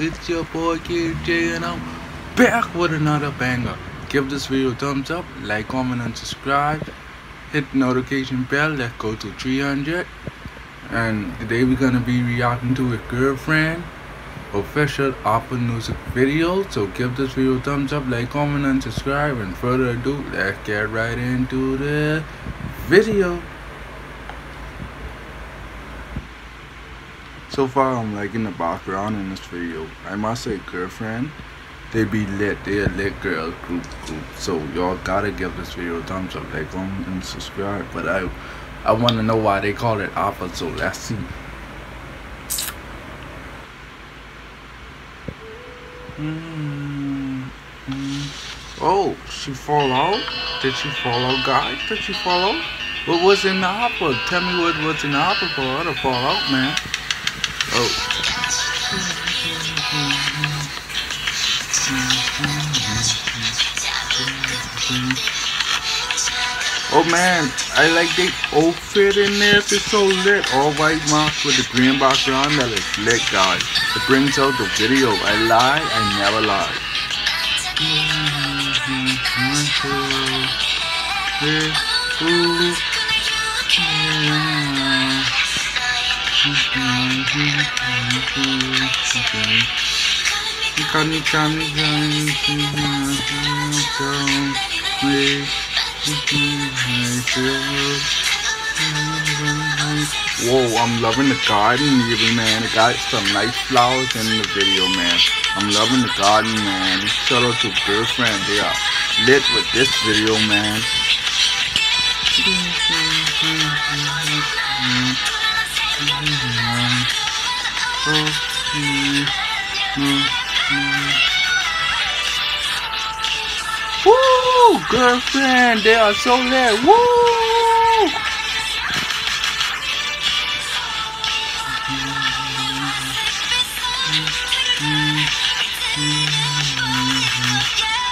It's your boy KJ and I'm back with another banger. Give this video a thumbs up, like, comment, and subscribe. Hit notification bell. Let's go to 300. And today we're gonna be reacting to a girlfriend official Apple music video. So give this video a thumbs up, like, comment, and subscribe. And further ado, let's get right into the video. So far, I'm liking the background in this video. I must say, girlfriend, they be lit. They a lit girl group group. So y'all gotta give this video a thumbs up, like, comment, and subscribe. But I, I want to know why they call it Apple. So let's see. Mm -hmm. Oh, she fall out? Did she fall out, guys? Did she fall out? What was in the apple? Tell me what was in the apple for her to fall out, man. Oh. Oh man, I like the outfit in there. It's so lit. All white mask with the green background. That is lit, guys. It brings out the video. I lie, I never lie. Mm-hmm. Whoa, I'm loving the garden even, man. It got some nice flowers in the video, man. I'm loving the garden, man. Shout out to girlfriend. They are lit with this video, man. Woo! Girlfriend, they are so lit. Woo!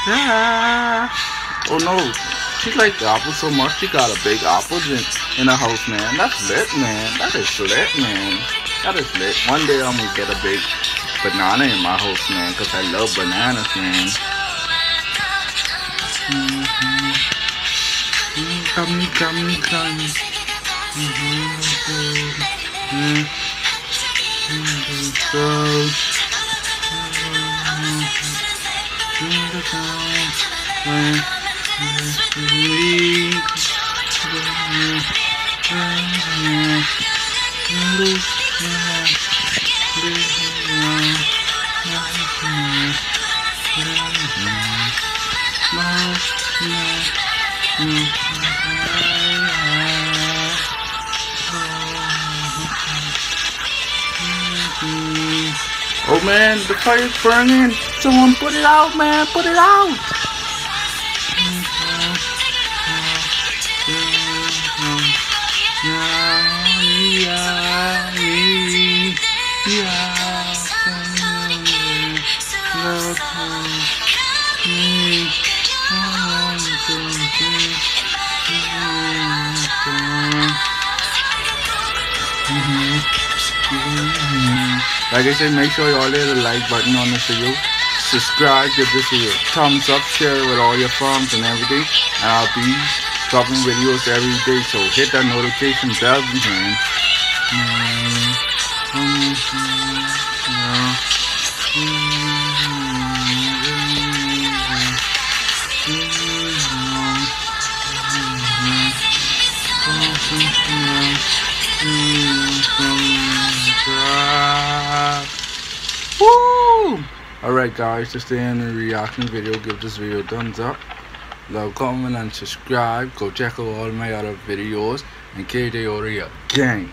Ah. Oh no, she likes the apple so much she got a big apple in, in her house, man. That's lit, man. That is lit, man. That is lit. One day I'm gonna get a big banana in my house, man, because I love bananas, man. Mm -hmm. Mm -hmm. Mm Oh man, the fire's burning. Someone put it out, man. Put it out. Mm-hmm. Like I said, make sure you all hit the like button on this video. Subscribe, give this video a thumbs up, share it with all your friends and everything. And I'll be dropping videos every day, so hit that notification bell, man. Mm-hmm. Alright guys, to stay in the reaction video, give this video a thumbs up. Love, comment, and subscribe. Go check out all my other videos. And KJ Oria gang.